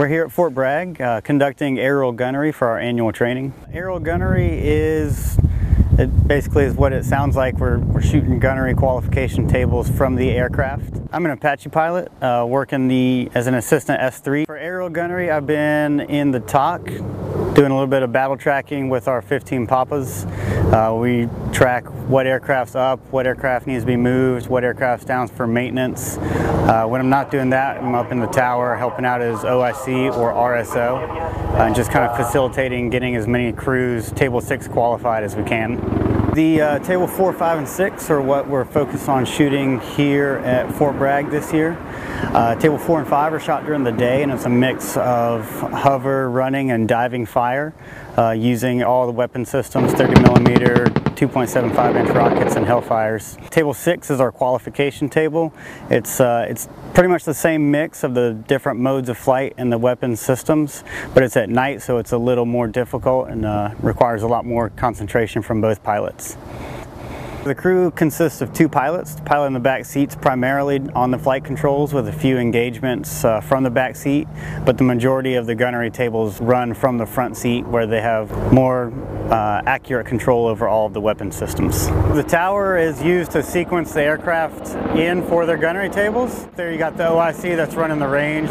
We're here at Fort Bragg uh, conducting aerial gunnery for our annual training. Aerial gunnery is, it basically is what it sounds like. We're, we're shooting gunnery qualification tables from the aircraft. I'm an Apache pilot uh, working the as an assistant S3. For aerial gunnery, I've been in the TOC doing a little bit of battle tracking with our 15 Papas. Uh, we track what aircraft's up, what aircraft needs to be moved, what aircraft's down for maintenance. Uh, when I'm not doing that, I'm up in the tower helping out as OIC or RSO uh, and just kind of facilitating getting as many crews table 6 qualified as we can. The uh, table 4, 5, and 6 are what we're focused on shooting here at Fort Bragg this year. Uh, table 4 and 5 are shot during the day and it's a mix of hover, running, and diving fire uh, using all the weapon systems, 30 millimeter, 2.75 inch rockets and Hellfires. Table 6 is our qualification table. It's, uh, it's pretty much the same mix of the different modes of flight and the weapon systems, but it's at night so it's a little more difficult and uh, requires a lot more concentration from both pilots. The crew consists of two pilots. The pilot in the back seat's primarily on the flight controls with a few engagements uh, from the back seat, but the majority of the gunnery tables run from the front seat where they have more uh, accurate control over all of the weapon systems. The tower is used to sequence the aircraft in for their gunnery tables. There you got the OIC that's running the range.